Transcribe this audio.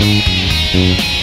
Música